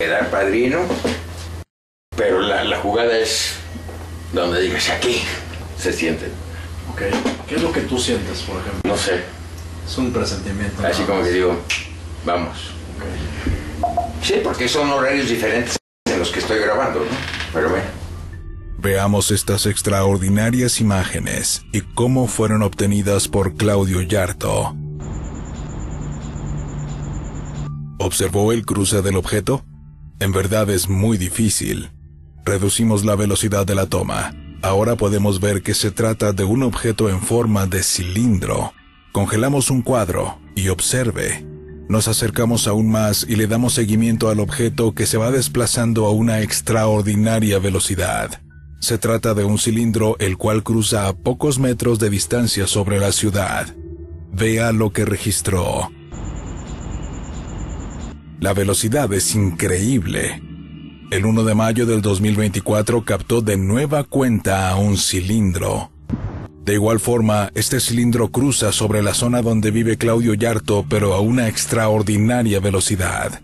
quedar padrino, pero la, la jugada es donde digas aquí se sienten. Ok. ¿Qué es lo que tú sientes, por ejemplo? No sé, Es un presentimiento. así como que digo, vamos. Ok. Sí, porque son horarios diferentes en los que estoy grabando, ¿no? Pero bueno. Veamos estas extraordinarias imágenes y cómo fueron obtenidas por Claudio Yarto. ¿Observó el cruce del objeto? En verdad es muy difícil. Reducimos la velocidad de la toma. Ahora podemos ver que se trata de un objeto en forma de cilindro. Congelamos un cuadro y observe. Nos acercamos aún más y le damos seguimiento al objeto que se va desplazando a una extraordinaria velocidad. Se trata de un cilindro el cual cruza a pocos metros de distancia sobre la ciudad. Vea lo que registró. La velocidad es increíble. El 1 de mayo del 2024 captó de nueva cuenta a un cilindro. De igual forma, este cilindro cruza sobre la zona donde vive Claudio Yarto, pero a una extraordinaria velocidad.